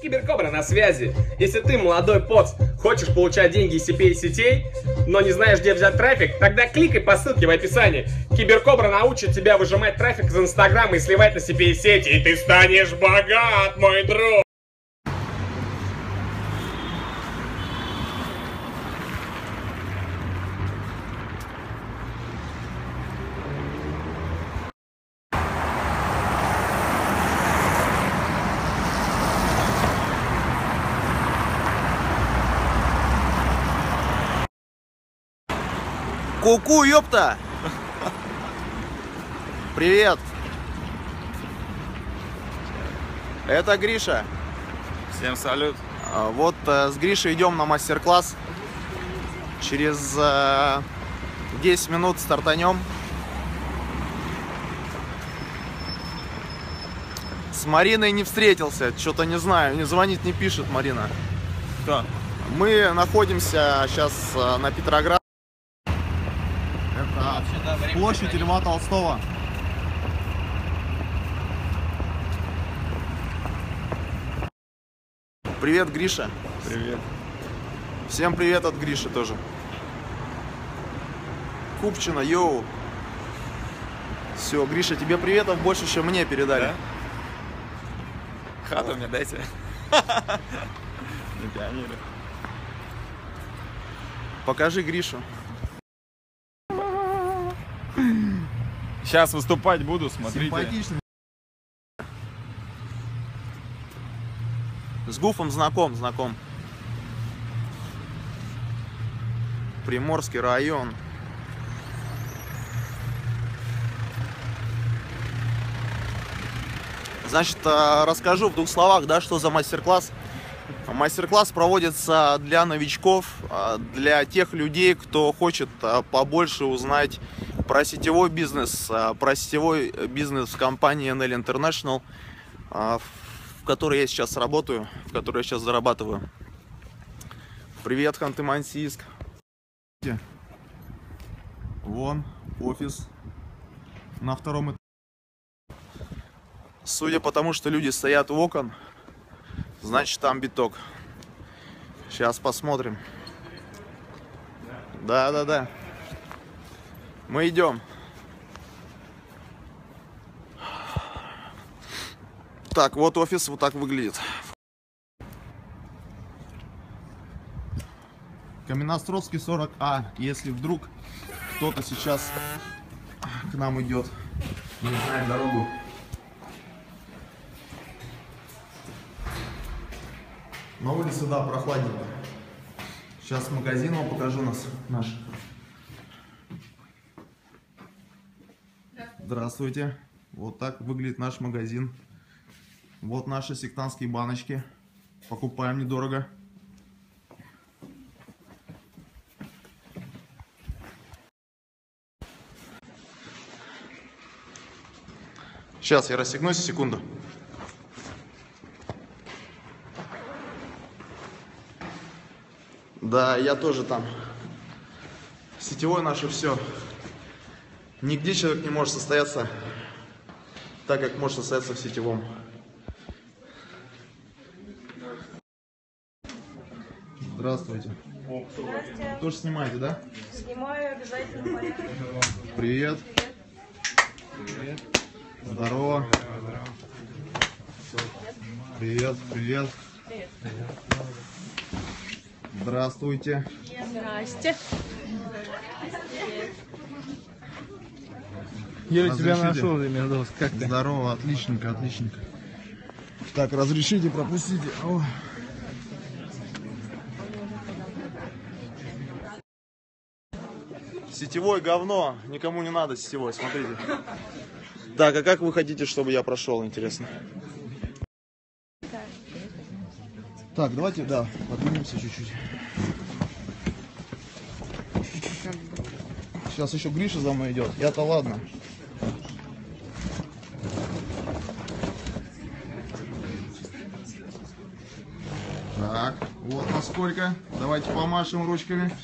Киберкобра на связи. Если ты, молодой поц, хочешь получать деньги из CPA-сетей, но не знаешь, где взять трафик, тогда кликай по ссылке в описании. Киберкобра научит тебя выжимать трафик из Инстаграма и сливать на CPA-сети, и ты станешь богат, мой друг! Ку-ку, ёпта! Привет! Это Гриша. Всем салют. А, Вот э, с Гришей идем на мастер-класс. Через э, 10 минут стартанем. С Мариной не встретился. Что-то не знаю. Не звонит, не пишет Марина. Кто? Мы находимся сейчас на Петроград. Площадь Льва Толстого. Привет, Гриша. Привет. Всем привет от Гриши тоже. Купчина, йоу. Все, Гриша, тебе приветов больше, чем мне передали. Да? Хату мне дайте. На пионере. Покажи Гришу. Сейчас выступать буду, смотрите. Симпатичный. С Гуфом знаком, знаком. Приморский район. Значит, э, расскажу в двух словах, да, что за мастер-класс. Мастер-класс проводится для новичков, э, для тех людей, кто хочет э, побольше узнать про сетевой бизнес, э, про сетевой бизнес компании NL International, в которой я сейчас работаю, в которой я сейчас зарабатываю. Привет, Ханты-Мансийск. Вон офис на втором этаже. Судя по тому, что люди стоят у окон, значит там биток. Сейчас посмотрим. Да, да, да. Мы идем. Так, вот офис вот так выглядит. Каменноостровский 40А. Если вдруг кто-то сейчас к нам идет, не знает дорогу. На улице, да, прохладненько. Сейчас магазин вам покажу нас наш. Здравствуйте. Вот так выглядит наш магазин. Вот наши сектантские баночки. Покупаем недорого. Сейчас я расстегнусь, секунду. Да, я тоже там. Сетевое наше все. Нигде человек не может состояться так, как может состояться в сетевом. Здравствуйте. Здравствуйте. Тоже снимаете, да? Снимаю обязательно порядок. Привет. Здорово. Привет, привет. Здравствуйте. Здрасте. Юра, тебя нашел, Медос. Как ты? Здорово, отличненько, отличненько. Так, разрешите, пропустите. Ой. Сетевой говно, никому не надо сетевой, смотрите. Так, а как вы хотите, чтобы я прошел, интересно? Так, давайте, да, подвинемся чуть-чуть. Сейчас еще Гриша за мной идет. Я-то ладно. Так, вот насколько. Давайте помашем ручками.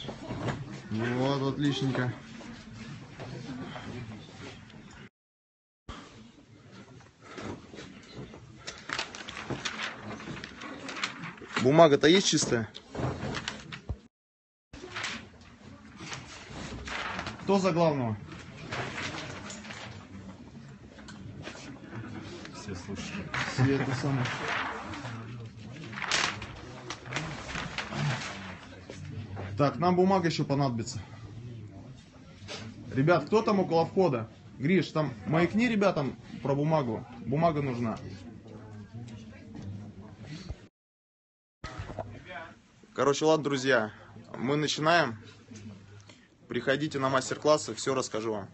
Вот, отличненько. Бумага-то есть чистая? Кто за главного? Все слушают. Все это самое. Так, нам бумага еще понадобится. Ребят, кто там около входа? Гриш, там маякни ребятам про бумагу. Бумага нужна. Короче, ладно, друзья, мы начинаем. Приходите на мастер-классы, все расскажу вам.